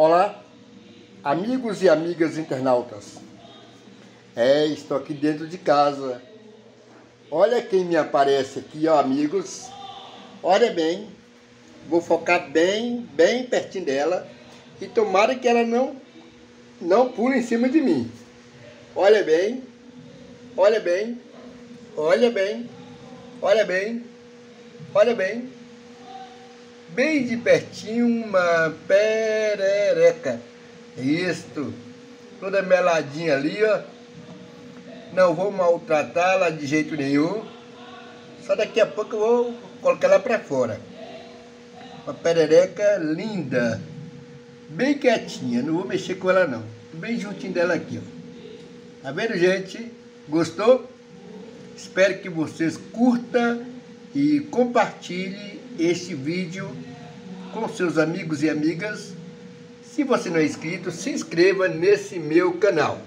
Olá, amigos e amigas internautas. É, estou aqui dentro de casa. Olha quem me aparece aqui, ó, amigos. Olha bem. Vou focar bem, bem pertinho dela. E tomara que ela não, não pule em cima de mim. Olha bem. Olha bem. Olha bem. Olha bem. Olha bem bem de pertinho uma perereca. Isto, toda meladinha ali, ó. Não vou maltratá-la de jeito nenhum. Só daqui a pouco eu vou colocar ela para fora. Uma perereca linda. Bem quietinha, não vou mexer com ela não. Bem juntinho dela aqui, ó. Tá vendo, gente? Gostou? Espero que vocês curtam e compartilhem este vídeo com seus amigos e amigas. Se você não é inscrito, se inscreva nesse meu canal.